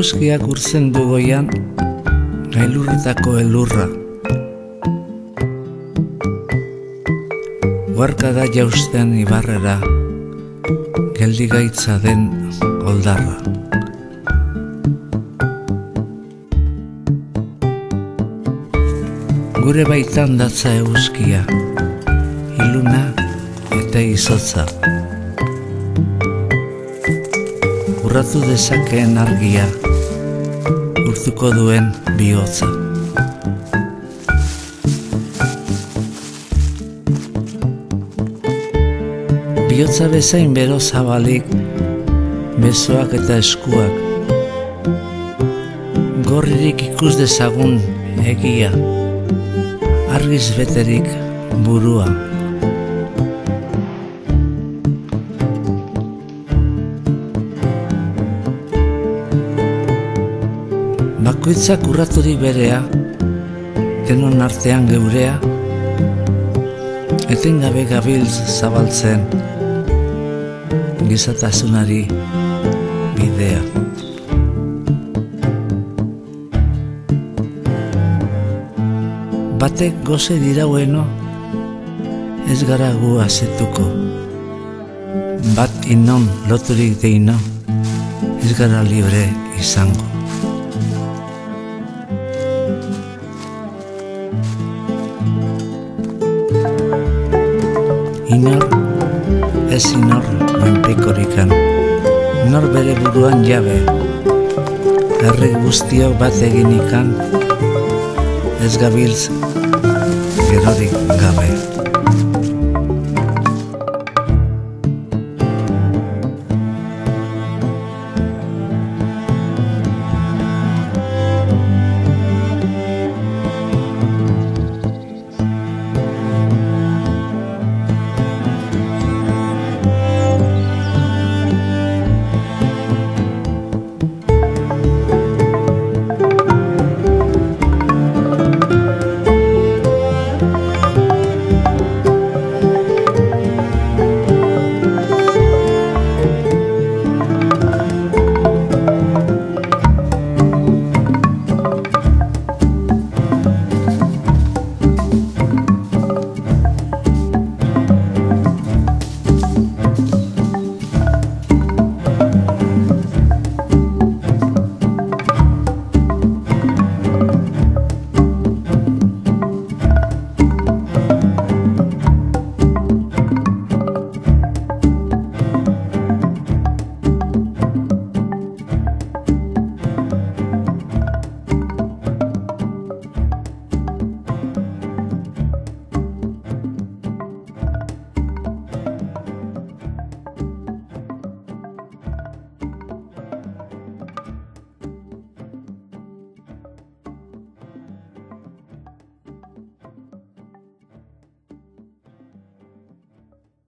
Eguzkiak urtzen du goian, gailurretako elurra. Guarka da jausten ibarrera, geldi gaitza den oldarra. Gure baitan datza eguzkia, iluna eta izotza. Urratu dezakeen argia, urtuko duen bihotza. Bihotza bezain bero zabalik, besoak eta eskuak. Gorririk ikus dezagun egia, argiz beterik burua. Bakoitzak urraturik berea, denon artean geurea, etengabe gabiltz zabaltzen, gizatasunari bidea. Batek goze diraueno, ez gara gu azetuko. Bat inon loturik deino, ez gara libre izango. Inor, ez inor menpekorikan, nor bere buruan jabe, herri guztiok bat egin ikan, ez gabiltz gerorik